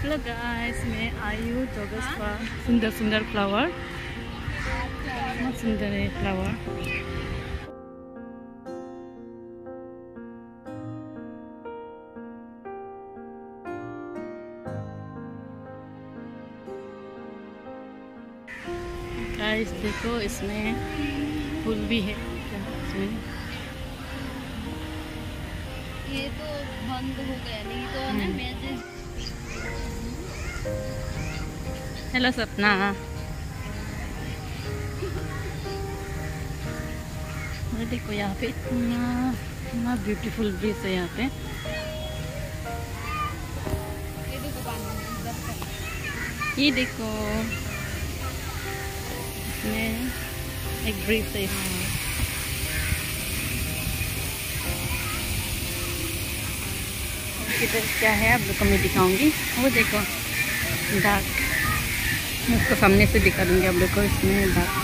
Hello guys मैं आई हूँ joggers का सुंदर सुंदर फ्लावर बहुत सुंदर है फ्लावर गाइस देखो इसमें फूल भी है। इसमें ये तो बंद हो गया नहीं तो ना हम्म। मैं हेलो सपना देखो, यहाँ पे इतना इतना ब्यूटीफुल ब्रिज है यहाँ पे। ये देखो, इसमें एक ब्रिज है। यहाँ किधर क्या है? आप लोग को मैं दिखाऊँगी। वो देखो डाक उसको सामने से दिखा दूँगी आप को इसमें डाक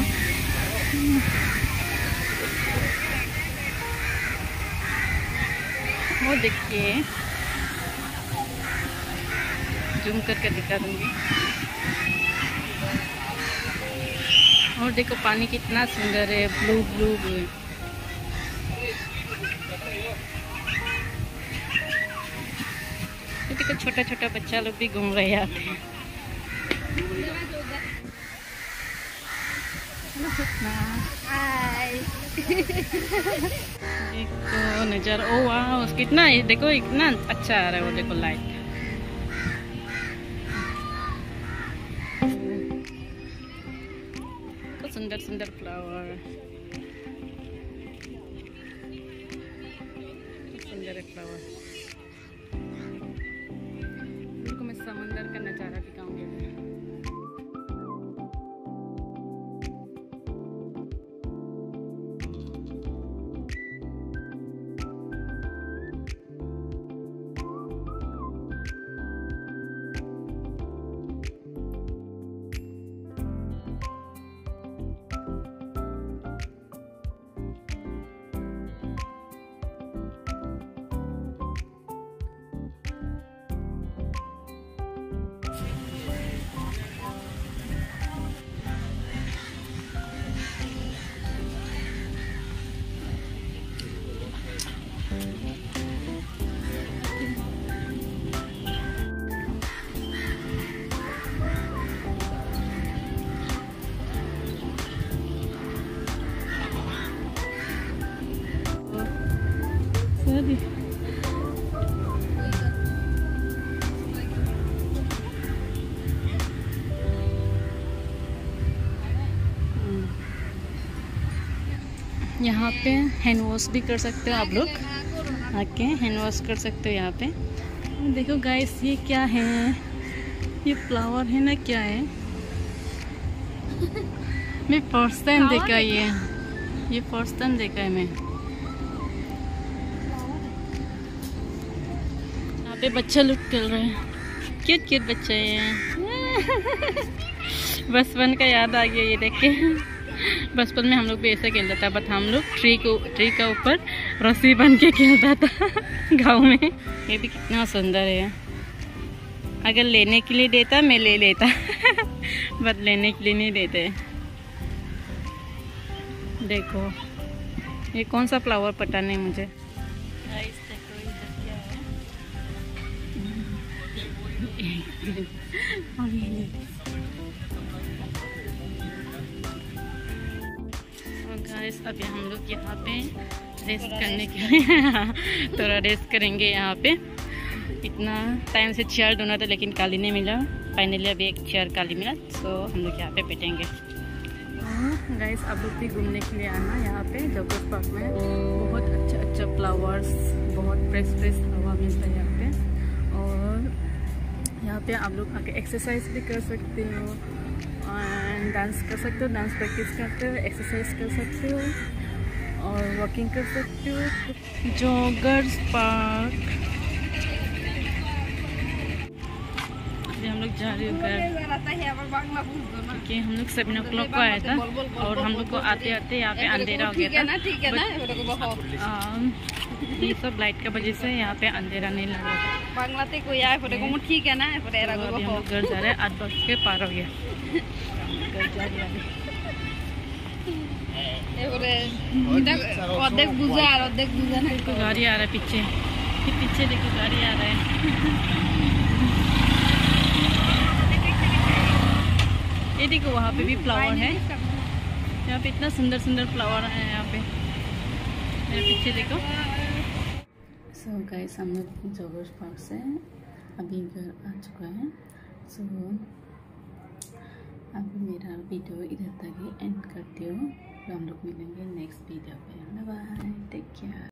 वो देखिए। जूम करके दिखा दूँगी। और देखो पानी कितना सुंदर है, ब्लू ब्लू ब्लू। देखो छोटा छोटा बच्चा लोग भी घूम रहे आते हैं नज़र, ओ वाह कितना देखो, इतना अच्छा आ रहा है वो, देखो लाइट तो सुंदर सुंदर फ्लावर सुंदर फ्लावर Sorry. यहाँ पे हैंड वॉश भी कर सकते हो आप लोग। आके हैंड वॉश कर सकते हो यहाँ पे। देखो गाइस ये क्या है? ये फ्लावर है ना क्या है? मैं फ़र्स्ट टाइम देखा ये। ये फ़र्स्ट टाइम देखा है मैं। पे बच्चे लोग खेल रहे हैं। क्यूट क्यूट बच्चे हैं बचपन का याद आ गया ये देख के। बचपन में हम लोग भी ऐसा खेलता था। बट हम लोग ट्री को ट्री का ऊपर रस्सी बन के खेलता था गाँव में। ये भी कितना सुंदर है। अगर लेने के लिए देता, मैं ले लेता। बट लेने के लिए नहीं देते। देखो, ये कौन सा फ्लावर पता नहीं मुझे। गाइस अभी हम लोग यहाँ पे रेस्ट करने के लिए थोड़ा रेस्ट करेंगे यहाँ पे। इतना टाइम से चेयर ढूंढा था, लेकिन काली नहीं मिला। फाइनली अभी एक चेयर काली मिला तो हम लोग यहाँ पे बैठेंगे। गाइस आप लोग भी घूमने के लिए आना यहाँ पे जगत पार्क में बहुत अच्छा अच्छा फ्लावर्स बहुत फ्रेश फ्रेश हवा मिलता है यहाँ पे। और यहाँ पे आप लोग आके एक्सरसाइज भी कर सकते हो और डांस कर सकते हो डांस प्रैक्टिस करते हो एक्सरसाइज कर सकते हो और वॉकिंग कर सकते हो जॉगर्स पार्क हम लोग जा रहे हो क्योंकि हम लोग सेवन ओ क्लॉक को आया था और हम लोग को आते आते यहाँ पे अंधेरा हो ठीक गया है था ना ठीक है ना ये सब लाइट का वजह से यहाँ पे अंधेरा नहीं लगा बांग्लाते कोई आए फोटे को ठीक है ना फोटे तो एरा अभी हम को लोग घर जा रहे हैं आठ बज के पार हो गया घर जा रहे हैं अभी এবারে অর্ধেক বুঝা আর অর্ধেক বুঝা না देखो गाड़ी आ रहा है पीछे ये पीछे देखो गाड़ी आ रहा है ये देखो वहाँ पे भी फ्लावर है यहाँ पे इतना सुंदर सुंदर फ्लावर है यहाँ पे मेरे पीछे देखो सो so गाइस हम लोग जोगर्स पार्क से अभी घर आ चुका है सो so, अब मेरा वीडियो इधर तक ही एंड करती हूँ। तो हम लोग मिलेंगे नेक्स्ट वीडियो पे। Bye take care